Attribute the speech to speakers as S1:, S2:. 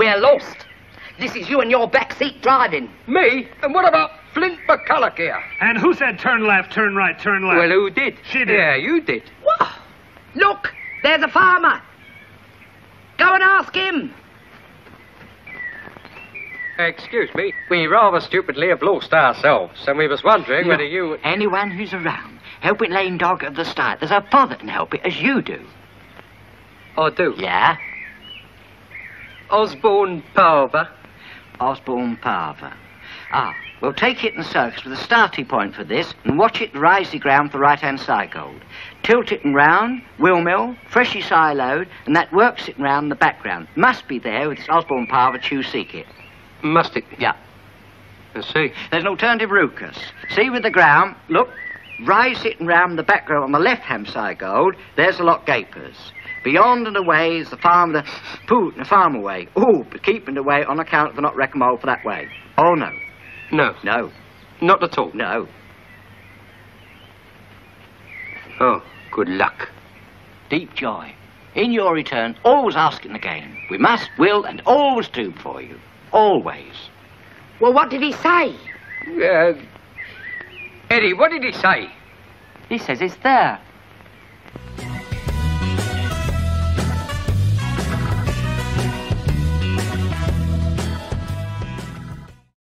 S1: We're lost. This is you and your back seat driving.
S2: Me? And what about Flint McCullough here?
S3: And who said turn left, turn right, turn left?
S2: Well, who did?
S3: She did.
S2: Yeah, you did.
S1: What? Look, there's a farmer. Go and ask him.
S2: Excuse me, we rather stupidly have lost ourselves, and we was wondering whether you...
S4: Anyone who's around, helping it lame dog at the start. There's a father can help it as you do.
S2: I do.
S4: Yeah?
S2: Osborne Palver.
S4: Osborne Parver. Ah, we'll take it in circles with a starting point for this and watch it rise the ground for right-hand side gold. Tilt it and round, wheel mill, freshly siloed, and that works it round the background. Must be there with Osborne Parver choose seek it.
S2: Must it?
S4: Yeah.
S2: I see.
S4: There's an alternative Rucus. See with the ground, look, rise it and round the background on the left-hand side gold, there's the lock gapers. Beyond and away is the farm, the poo, the farm away. Oh, but keeping away on account of the not recommend for that way. Oh, no,
S2: No,
S4: no,
S2: not at all.
S4: no.
S2: Oh, good luck.
S4: Deep joy. In your return, always asking again. We must, will, and always do for you. Always.
S1: Well, what did he say?
S2: Uh, Eddie, what did he say?
S4: He says it's there.